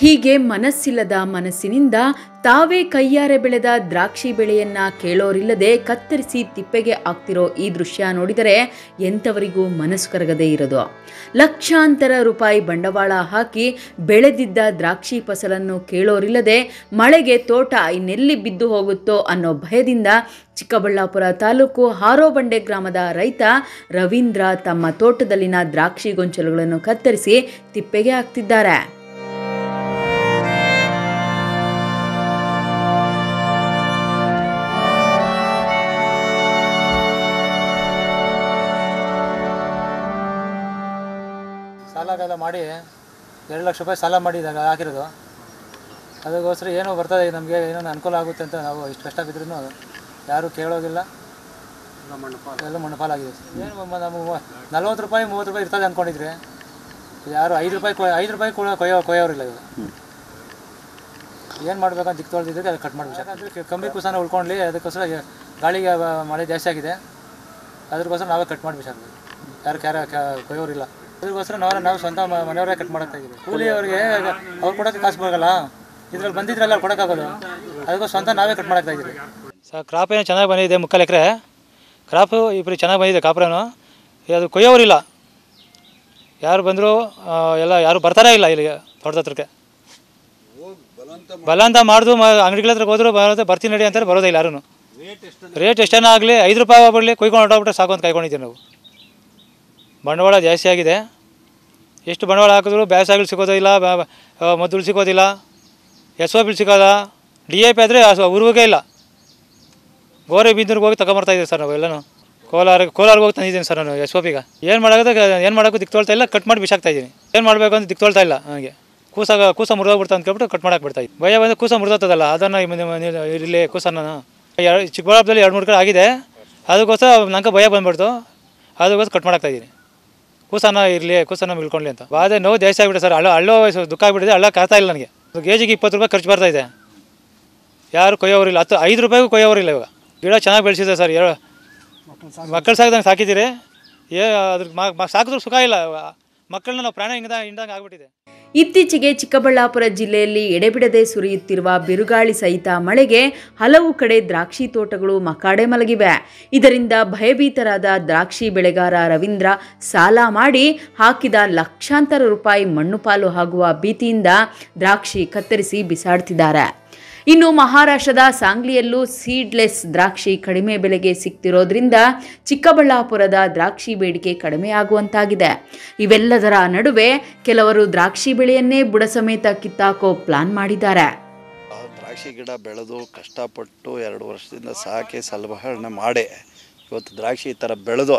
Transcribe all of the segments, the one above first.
ಹೀಗೆ ಮನಸ್ಸಿಲ್ಲದ ಮನಸ್ಸಿನಿಂದ ತಾವೇ ಕೈಯಾರೆ ಬೆಳೆದ ದ್ರಾಕ್ಷಿ ಬೆಳೆಯನ್ನ ಕೇಳೋರಿಲ್ಲದೆ ಕತ್ತರಿಸಿ ತಿಪ್ಪೆಗೆ ಹಾಕ್ತಿರೋ ಈ ದೃಶ್ಯ ನೋಡಿದರೆ ಎಂಥವರಿಗೂ ಮನಸ್ಸು ಕರಗದೇ ಇರೋದು. ಲಕ್ಷಾಂತರ ರೂಪಾಯಿ ಬಂಡವಾಳ ಹಾಕಿ ಬೆಳೆದಿದ್ದ ದ್ರಾಕ್ಷಿ ಫಸಲನ್ನು ಕೇಳೋರಿಲ್ಲದೆ ಮಳೆಗೆ ತೋಟ ಇನ್ನೆಲ್ಲಿ ಬಿದ್ದು ಹೋಗುತ್ತೋ ಅನ್ನೋ ಭಯದಿಂದ ಚಿಕ್ಕಬಳ್ಳಾಪುರ ತಾಲೂಕು ಹಾರೋಬಂಡೆ ಗ್ರಾಮದ ರೈತ ರವೀಂದ್ರ ತಮ್ಮ ತೋಟದಲ್ಲಿನ ದ್ರಾಕ್ಷಿ ಗೊಂಚಲುಗಳನ್ನು ಕತ್ತರಿಸಿ ತಿಪ್ಪೆಗೆ ಹಾಕ್ತಿದ್ದಾರೆ. ಸಾಲಗೆಲ್ಲ ಮಾಡಿ ಎರಡು ಲಕ್ಷ ರೂಪಾಯಿ ಸಾಲ ಮಾಡಿದಾಗ ಹಾಕಿರೋದು. ಅದಕ್ಕೋಸ್ಕರ ಏನೋ ಬರ್ತದೆ ನಮಗೆ ಏನೋ ಅನುಕೂಲ ಆಗುತ್ತೆ ಅಂತ ನಾವು ಇಷ್ಟು ಕಷ್ಟ ಬಿದ್ರೂ ಯಾರೂ ಕೇಳೋದಿಲ್ಲ. ಎಲ್ಲ ಮಣ್ಣಪಾಲಾಗಿದೆ ಏನು ನಮ್ಮ ನಲ್ವತ್ತು ರೂಪಾಯಿ ಮೂವತ್ತು ರೂಪಾಯಿ ಇರ್ತದೆ ಅಂದ್ಕೊಂಡಿದ್ರೆ ಯಾರು ಐದು ರೂಪಾಯಿ ಕೊ ಐದು ರೂಪಾಯಿ ಕೂಡ ಕೊಯ್ಯೋ ಕೊಯ್ಯೋರಿಲ್ಲ ಇವಾಗ ಏನು ಮಾಡ್ಬೇಕಂತ ದಿಕ್ಕು ತೊಳೆದಿದ್ದಕ್ಕೆ ಅದು ಕಟ್ ಮಾಡಬೇಕು ಯಾಕಂದರೆ ಕಂಬಿ ಕುಸಾನ ಉಳ್ಕೊಂಡ್ಲಿ ಅದಕ್ಕೋಸ್ಕರ ಗಾಳಿಗೆ ಮಳೆ ಜಾಸ್ತಿ ಆಗಿದೆ. ಅದಕ್ಕೋಸ್ಕರ ನಾವೇ ಕಟ್ ಮಾಡಿಬಿಟ್ಟು ಯಾರು ಕ್ಯಾರ ಕೊಯ್ಯೋರಿಲ್ಲ. ಅದಕ್ಕೋಸ್ಕರ ನಾವು ನಾವು ಸ್ವಂತ ಮ- ಮನೆಯವರೇ ಕಟ್ ಮಾಡೋಕ್ಕಾಗಿದೆ. ಇದ್ದೀವಿ ಕೂಲಿ ಅವ್ರಿಗೆ ಅವ್ರು ಕೊಡೋಕ್ಕೆ ಕಾಸು ಬರೋಲ್ಲ. ಇದ್ರಲ್ಲಿ ಬಂದಿದ್ರಲ್ಲ ಅವ್ರು ಕೊಡೋಕ್ಕಾಗೋದು ಅದಕ್ಕೋ ಸ್ವಂತ ನಾವೇ ಕಟ್ ಮಾಡೋಕ್ಕಾಗಿದೆ ಇದ್ದೀವಿ ಸರ್ ಕ್ರಾಪ್ ಏನು ಚೆನ್ನಾಗಿ ಬಂದಿದೆ ಮುಕ್ಕಾಲು ಎಕರೆ? ಕ್ರಾಪು ಇಬ್ಬರು ಚೆನ್ನಾಗಿ ಬಂದಿದೆ ಕಾಪ್ರೇನು. ಅದು ಕೊಯ್ಯೋರಿಲ್ಲ ಯಾರು ಬಂದರೂ ಎಲ್ಲ ಯಾರು ಬರ್ತಾರೇ ಇಲ್ಲ ಇಲ್ಲಿಗೆ ತೋಟದ ಹತ್ರಕ್ಕೆ. ಬಲಂತ ಮಾಡಿದ್ರು ಅಂಗಡಿಗಳ ಹತ್ರಕ್ಕೆ ಹೋದ್ರು ಬರೋದು ಬರ್ತೀನಿ ನಡಿ ಅಂತಾರೆ ಬರೋದೇ ಇಲ್ಲ ಯಾರೂ ರೇಟ್ ಎಷ್ಟೇನಾಗಲಿ ಐದು ರೂಪಾಯಿ ಬರಲಿ ಕೊಯ್ಕೊಂಡು ಹೊರಟೋಗ್ಬಿಟ್ರೆ ಸಾಕು ಅಂತ ಕಾಯ್ಕೊಂಡಿದ್ದೀವಿ ನಾವು. ಬಂಡವಾಳ ಜಾಸ್ತಿ ಆಗಿದೆ. ಎಷ್ಟು ಬಂಡವಾಳ ಹಾಕಿದ್ರು ಬ್ಯಾಸಾಗಲು ಸಿಗೋದಿಲ್ಲ ಮದ್ದುಗಳು ಸಿಗೋದಿಲ್ಲ ಎಸ್ ಓ ಬಿಲ್ ಸಿಗೋಲ್ಲ ಡಿ ಎ ಪಿ ಆದರೆ ಉರುವಾಗೇ ಇಲ್ಲ. ಗೋರೆ ಬಿಂದೂರಿಗೆ ಹೋಗಿ ತಗೊಂಬರ್ತಾ ಇದ್ದೀವಿ ಸರ್ ನಾವು ಎಲ್ಲನೂ. ಕೋಲಾರ, ಕೋಲಾರ್ಗೆ ಹೋಗಿ ತಂದಿದ್ದೀನಿ ಸರ್ ನಾನು ಎಸ್ ಓ ಪಿಗೆ ಏನು ಮಾಡೋದು ಏನು ಮಾಡೋಕ್ಕೂ ದಿಕ್ಕು ತೊಳ್ತಾ ಇಲ್ಲ ಕಟ್ ಮಾಡಿ ಬಿಸಾಕ್ತಾ ಇದ್ದೀನಿ ಏನು ಮಾಡಬೇಕು ಅಂತ ದಿಕ್ಕು ತೊಳ್ತಾ ಇಲ್ಲ ಹಾಗೆ ಕೂಸ ಕೂಸ ಮುರಿದೋಗ್ಬಿಡ್ತಾ ಅಂತ ಕಟ್ ಮಾಡಕ್ಕೆ ಬಿಡ್ತಾ ಇದ್ದೀನಿ ಭಯ ಬಂದು ಕೂಸ ಮುರಿದೋಗ್ತದಲ್ಲ, ಅದನ್ನು ಇಲ್ಲಿ ಕೂಸನ ಎರಡು ಚಿಕ್ಕಬಳ್ಳಾಪುರದಲ್ಲಿ ಎರಡು ಮೂರು ಕಡೆ ಆಗಿದೆ. ಅದಕ್ಕೋಸ್ಕರ ನಂಗೆ ಭಯ ಬಂದ್ಬಿಡ್ತು. ಅದಕ್ಕೋಸ್ಕರ ಕಟ್ ಮಾಡಾಕ್ತಾ ಇದ್ದೀನಿ ಕೂಸನ ಇರಲಿ, ಕೂಸನ ಮಿಳ್ಕೊಳ್ಳಿ ಅಂತ. ಬಾಧೆ ನೋವು ಜಾಸ್ತಿ ಆಗಿಬಿಟ್ಟೆ ಸರ್. ಅಳ್ಳೋ ವಯಸ್ಸು, ದುಃಖ ಆಗಿಬಿಟ್ಟಿದೆ, ಅಳ್ಳ ಕಾಯ್ತಾ ಇಲ್ಲ ನನಗೆ. ಗೇಜಿಗೆ ಇಪ್ಪತ್ತು ರೂಪಾಯಿ ಖರ್ಚು ಬರ್ತಾ ಇದೆ. ಯಾರು ಕೊಯ್ಯೋರಿಲ್ಲ ಹತ್ತು, ಐದು ರೂಪಾಯಿಗೂ ಕೊಯ್ಯೋರಿಲ್ಲ ಇವಾಗ. ಗಿಡ ಚೆನ್ನಾಗಿ ಬೆಳೆಸಿದೆ ಸರ್. ಎರಡು ಮಕ್ಕಳು ಸಾಕಿದಂಗೆ ಸಾಕಿದ್ದೀರಿ? ಏ, ಅದ್ರ ಸಾಕಿದ್ರು ಸುಖ ಇಲ್ಲ. ಮಕ್ಕಳನ್ನ ನಾವು ಪ್ರಾಣ ಹಿಂಗ್ದಂಗೆ ಹಿಂದಂಗೆ ಆಗ್ಬಿಟ್ಟಿದೆ. ಇತ್ತೀಚೆಗೆ ಚಿಕ್ಕಬಳ್ಳಾಪುರ ಜಿಲ್ಲೆಯಲ್ಲಿ ಎಡೆಬಿಡದೆ ಸುರಿಯುತ್ತಿರುವ ಬಿರುಗಾಳಿ ಸಹಿತ ಮಳೆಗೆ ಹಲವು ಕಡೆ ದ್ರಾಕ್ಷಿ ತೋಟಗಳು ಮಕಾಡೆ ಮಲಗಿವೆ. ಇದರಿಂದ ಭಯಭೀತರಾದ ದ್ರಾಕ್ಷಿ ಬೆಳೆಗಾರ ರವೀಂದ್ರ ಸಾಲ ಮಾಡಿ ಹಾಕಿದ ಲಕ್ಷಾಂತರ ರೂಪಾಯಿ ಮಣ್ಣುಪಾಲು ಆಗುವ ಭೀತಿಯಿಂದ ದ್ರಾಕ್ಷಿ ಕತ್ತರಿಸಿ ಬಿಸಾಡ್ತಿದ್ದಾರೆ. ಇನ್ನು ಮಹಾರಾಷ್ಟ್ರದ ಸಾಂಗ್ಲಿಯಲ್ಲೂ ಸೀಡ್ಲೆಸ್ ದ್ರಾಕ್ಷಿ ಕಡಿಮೆ ಬೆಲೆಗೆ ಸಿಕ್ತಿರೋದ್ರಿಂದ ಚಿಕ್ಕಬಳ್ಳಾಪುರದ ದ್ರಾಕ್ಷಿ ಬೇಡಿಕೆ ಕಡಿಮೆಯಾಗುವಂತಾಗಿದೆ ಇವೆಲ್ಲದರ ನಡುವೆ ಕೆಲವರು ದ್ರಾಕ್ಷಿ ಬೆಳೆಯನ್ನೇ ಬುಡ ಸಮೇತ ಕಿತ್ತಾಕೋ ಪ್ಲಾನ್ ಮಾಡಿದ್ದಾರೆ. ದ್ರಾಕ್ಷಿ ಗಿಡ ಬೆಳೆದು ಕಷ್ಟಪಟ್ಟು ಎರಡು ವರ್ಷದಿಂದ ಸಾಕಿ ಸಲಹರಣೆ ಮಾಡಿ ಇವತ್ತು ದ್ರಾಕ್ಷಿ ಈ ಥರ ಬೆಳೆದು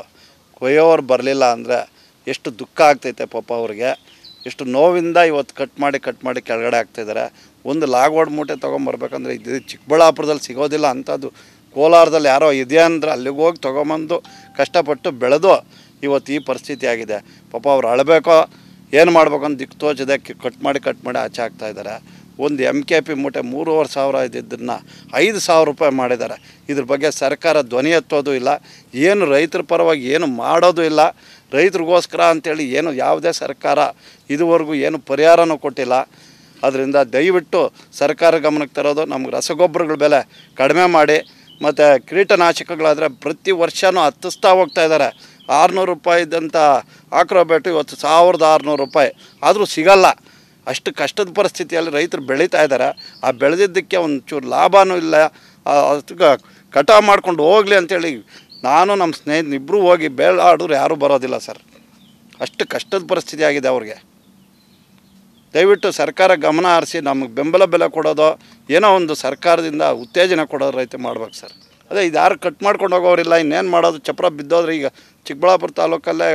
ಕೊಯ್ಯೋರು ಬರಲಿಲ್ಲ ಅಂದರೆ ಎಷ್ಟು ದುಃಖ ಆಗ್ತೈತೆ ಪಾಪ ಅವ್ರಿಗೆ. ಎಷ್ಟು ನೋವಿಂದ ಇವತ್ತು ಕಟ್ ಮಾಡಿ ಕಟ್ ಮಾಡಿ ಕೆಳಗಡೆ ಆಗ್ತಾಯಿದ್ದಾರೆ ಒಂದು ಲಾಗೋಡ್ ಮೂಟೆ ತೊಗೊಂಬರ್ಬೇಕಂದ್ರೆ ಇದು ಚಿಕ್ಕಬಳ್ಳಾಪುರದಲ್ಲಿ ಸಿಗೋದಿಲ್ಲ ಅಂಥದ್ದು. ಕೋಲಾರದಲ್ಲಿ ಯಾರೋ ಇದೆ ಅಂದ್ರೆ ಅಲ್ಲಿಗೆ ಹೋಗಿ ತೊಗೊಂಬಂದು ಕಷ್ಟಪಟ್ಟು ಬೆಳೆದು ಇವತ್ತು ಈ ಪರಿಸ್ಥಿತಿ ಆಗಿದೆ. ಪಾಪ ಅವ್ರು ಅಳಬೇಕೋ, ಏನು ಮಾಡ್ಬೇಕಂತ ದಿಕ್ಕು ತೋಚದೆ ಕಟ್ ಮಾಡಿ ಕಟ್ ಮಾಡಿ ಆಚೆ ಹಾಕ್ತಾಯಿದ್ದಾರೆ ಒಂದು ಎಂ ಕೆ ಪಿ ಮೂಟೆ ಮೂರುವರೆ ಸಾವಿರ ಇದ್ದಿದ್ದನ್ನು ಐದು ಸಾವಿರ ರೂಪಾಯಿ ಮಾಡಿದ್ದಾರೆ. ಇದ್ರ ಬಗ್ಗೆ ಸರ್ಕಾರ ಧ್ವನಿ ಎತ್ತೋದು ಇಲ್ಲ, ಏನು ರೈತರ ಪರವಾಗಿ ಏನು ಮಾಡೋದು ಇಲ್ಲ, ರೈತರಿಗೋಸ್ಕರ ಅಂತೇಳಿ ಏನು ಯಾವುದೇ ಸರ್ಕಾರ ಇದುವರೆಗೂ ಏನು ಪರಿಹಾರನೂ ಕೊಟ್ಟಿಲ್ಲ. ಅದರಿಂದ ದಯವಿಟ್ಟು ಸರ್ಕಾರ ಗಮನಕ್ಕೆ ತರೋದು ನಮ್ಗೆ ರಸಗೊಬ್ಬರಗಳ ಬೆಲೆ ಕಡಿಮೆ ಮಾಡಿ ಮತ್ತು ಕೀಟನಾಶಕಗಳಾದರೆ ಪ್ರತಿ ವರ್ಷವೂ ಹತ್ತಿಸ್ತಾ ಹೋಗ್ತಾ ಇದ್ದಾರೆ. ಆರುನೂರು ರೂಪಾಯಿ ಇದ್ದಂಥ ಆಕ್ರೋಬೇಟು ಇವತ್ತು ಸಾವಿರದ ಆರುನೂರು ರೂಪಾಯಿ. ಆದರೂ ಸಿಗಲ್ಲ. ಅಷ್ಟು ಕಷ್ಟದ ಪರಿಸ್ಥಿತಿಯಲ್ಲಿ ರೈತರು ಬೆಳೀತಾ ಇದ್ದಾರೆ. ಆ ಬೆಳೆದಿದ್ದಕ್ಕೆ ಒಂಚೂರು ಲಾಭವೂ ಇಲ್ಲ. ಅದಕ್ಕೆ ಕಟಾವು ಮಾಡ್ಕೊಂಡು ಹೋಗಲಿ ಅಂತೇಳಿ ನಾನು ನಮ್ಮ ಸ್ನೇಹಿತನಿಬ್ಬರೂ ಹೋಗಿ ಬೇಳಾಡಿದ್ರು ಯಾರೂ ಬರೋದಿಲ್ಲ ಸರ್. ಅಷ್ಟು ಕಷ್ಟದ ಪರಿಸ್ಥಿತಿ ಆಗಿದೆ ಅವ್ರಿಗೆ. ದಯವಿಟ್ಟು ಸರ್ಕಾರ ಗಮನ ಹರಿಸಿ, ನಮಗೆ ಬೆಂಬಲ ಬೆಲೆ ಕೊಡೋದು, ಏನೋ ಒಂದು ಸರ್ಕಾರದಿಂದ ಉತ್ತೇಜನ ಕೊಡೋದು ರೈತ ಮಾಡ್ಬೇಕು ಸರ್. ಅದೇ ಇದು ಯಾರು ಕಟ್ ಮಾಡ್ಕೊಂಡು ಹೋಗೋರಿಲ್ಲ, ಇನ್ನೇನು ಮಾಡೋದು? ಚಪ್ರ ಬಿದ್ದೋದ್ರೆ ಈಗ ಚಿಕ್ಕಬಳ್ಳಾಪುರ ತಾಲೂಕಲ್ಲೇ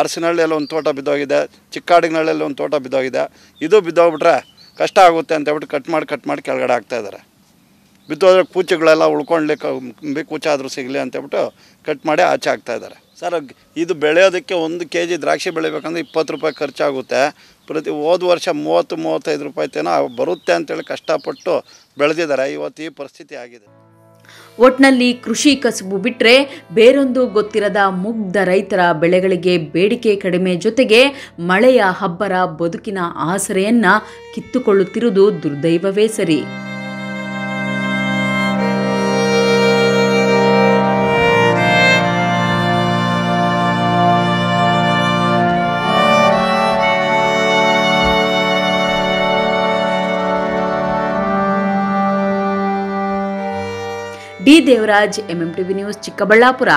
ಅರಸಿನಹಳ್ಳಿಯಲ್ಲಿ ಒಂದು ತೋಟ ಬಿದ್ದೋಗಿದೆ, ಚಿಕ್ಕಾಡಿನಹಳ್ಳಿಯಲ್ಲಿ ಒಂದು ತೋಟ ಬಿದ್ದೋಗಿದೆ. ಇದು ಬಿದ್ದೋಗ್ಬಿಟ್ರೆ ಕಷ್ಟ ಆಗುತ್ತೆ ಅಂತ ಹೇಳ್ಬಿಟ್ಟು ಕಟ್ ಮಾಡಿ ಕಟ್ ಮಾಡಿ ಕೆಳಗಡೆ ಹಾಕ್ತಾಯಿದ್ದಾರೆ ಬಿದ್ದೋದ್ರೆ ಕೂಚೆಗಳೆಲ್ಲ ಉಳ್ಕೊಳ್ಲಿಕ್ಕೆ ಕಂಬಿ ಕೂಚ ಆದರೂ ಸಿಗಲಿ ಅಂತೇಳ್ಬಿಟ್ಟು ಕಟ್ ಮಾಡಿ ಆಚೆ ಹಾಕ್ತಾ ಇದ್ದಾರೆ ಸರ್, ಇದು ಬೆಳೆಯೋದಕ್ಕೆ ಒಂದು ಕೆ ಜಿ ದ್ರಾಕ್ಷಿ ಬೆಳಿಬೇಕಂದ್ರೆ ಇಪ್ಪತ್ತು ರೂಪಾಯಿ ಖರ್ಚಾಗುತ್ತೆ. ಪ್ರತಿ ಹೋದ ವರ್ಷ ಮೂವತ್ತು, ಮೂವತ್ತೈದು ರೂಪಾಯಿ ತೇನೋ ಬರುತ್ತೆ ಅಂತೇಳಿ ಕಷ್ಟಪಟ್ಟು ಬೆಳೆದಿದ್ದಾರೆ. ಇವತ್ತು ಈ ಪರಿಸ್ಥಿತಿ ಆಗಿದೆ. ಒಟ್ನಲ್ಲಿ ಕೃಷಿ ಕಸುಬು ಬಿಟ್ಟರೆ ಬೇರೊಂದು ಗೊತ್ತಿರದ ಮುಗ್ಧ ರೈತರ ಬೆಳೆಗಳಿಗೆ ಬೇಡಿಕೆ ಕಡಿಮೆ ಜೊತೆಗೆ ಮಳೆಯ ಹಬ್ಬರ ಬದುಕಿನ ಆಸರೆಯನ್ನ ಕಿತ್ತುಕೊಳ್ಳುತ್ತಿರುವುದು ದುರ್ದೈವವೇ ಸರಿ. D Devaraj MM TV news Chikkaballapura.